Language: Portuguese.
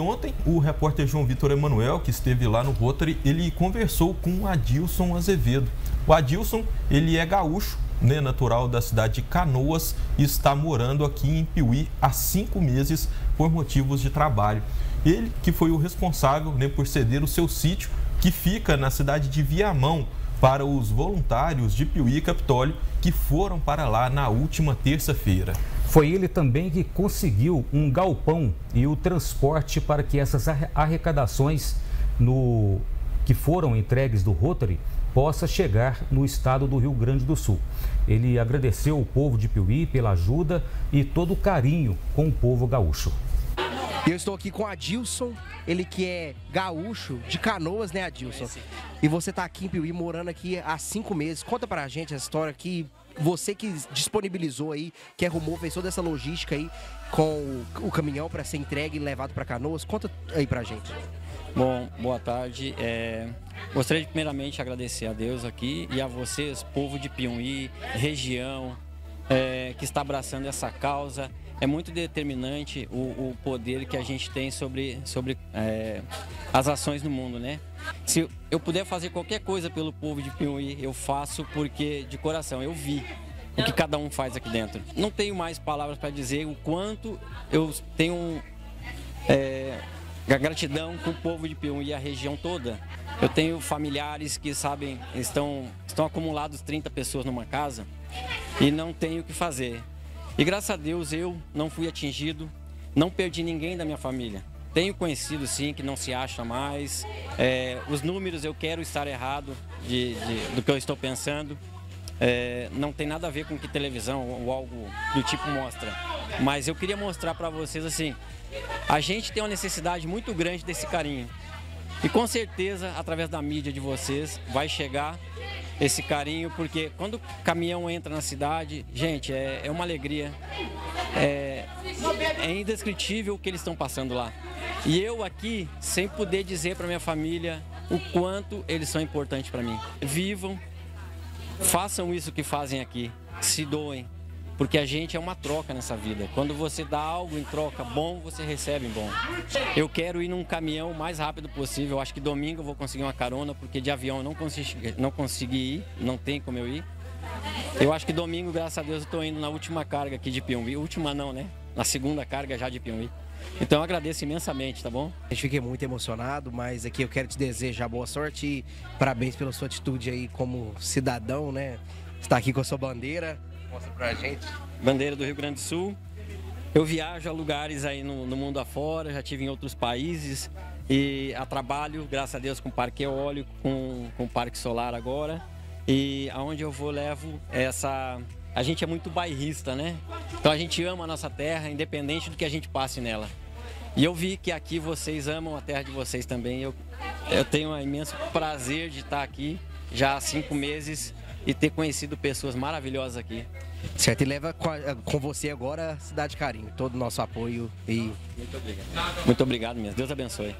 Ontem o repórter João Vitor Emanuel, que esteve lá no Rotary, ele conversou com o Adilson Azevedo. O Adilson, ele é gaúcho, né, natural da cidade de Canoas e está morando aqui em Piuí há cinco meses por motivos de trabalho. Ele que foi o responsável né, por ceder o seu sítio, que fica na cidade de Viamão, para os voluntários de Piuí e Capitólio que foram para lá na última terça-feira. Foi ele também que conseguiu um galpão e o transporte para que essas arrecadações no, que foram entregues do Rotary possa chegar no estado do Rio Grande do Sul. Ele agradeceu o povo de Piuí pela ajuda e todo o carinho com o povo gaúcho. Eu estou aqui com Adilson, ele que é gaúcho de Canoas, né, Adilson? E você está aqui em Piuí, morando aqui há cinco meses. Conta pra gente essa história que você que disponibilizou aí, que arrumou, fez toda essa logística aí com o caminhão para ser entregue e levado para Canoas. Conta aí pra gente. Bom, boa tarde. É, gostaria de primeiramente agradecer a Deus aqui e a vocês, povo de Piuí, região, é, que está abraçando essa causa é muito determinante o, o, poder que a gente tem sobre, sobre é, as ações no mundo, né? Se eu puder fazer qualquer coisa pelo povo de Piuí, eu faço porque de coração eu vi o que cada um faz aqui dentro. Não tenho mais palavras para dizer o quanto eu tenho é, gratidão com o povo de Piuí e a região toda. Eu tenho familiares que sabem, estão, estão acumulados 30 pessoas numa casa e não tenho o que fazer. E graças a Deus eu não fui atingido, não perdi ninguém da minha família. Tenho conhecido sim que não se acha mais. É, os números eu quero estar errado de, de, do que eu estou pensando. É, não tem nada a ver com que televisão ou algo do tipo mostra. Mas eu queria mostrar para vocês assim, a gente tem uma necessidade muito grande desse carinho. E com certeza, através da mídia de vocês, vai chegar esse carinho, porque quando o caminhão entra na cidade, gente, é, é uma alegria. É, é indescritível o que eles estão passando lá. E eu aqui, sem poder dizer para minha família o quanto eles são importantes para mim. Vivam, façam isso que fazem aqui, se doem, porque a gente é uma troca nessa vida. Quando você dá algo em troca bom, você recebe em bom. Eu quero ir num caminhão o mais rápido possível. Acho que domingo eu vou conseguir uma carona, porque de avião eu não consegui, não consegui ir, não tem como eu ir. Eu acho que domingo, graças a Deus, eu estou indo na última carga aqui de Piumbi. Última não, né? Na segunda carga já de Piumbi. Então eu agradeço imensamente, tá bom? A gente fiquei muito emocionado, mas aqui eu quero te desejar boa sorte e parabéns pela sua atitude aí como cidadão, né? Está aqui com a sua bandeira. Mostra pra gente. Bandeira do Rio Grande do Sul. Eu viajo a lugares aí no, no mundo afora, já tive em outros países e a trabalho, graças a Deus, com parque eólico, com, com parque solar agora. E aonde eu vou levo essa. A gente é muito bairrista, né? Então a gente ama a nossa terra, independente do que a gente passe nela. E eu vi que aqui vocês amam a terra de vocês também. Eu, eu tenho um imenso prazer de estar aqui já há cinco meses e ter conhecido pessoas maravilhosas aqui. Certo, e leva com você agora a Cidade Carinho, todo o nosso apoio e. Muito obrigado. Muito obrigado mesmo. Deus abençoe.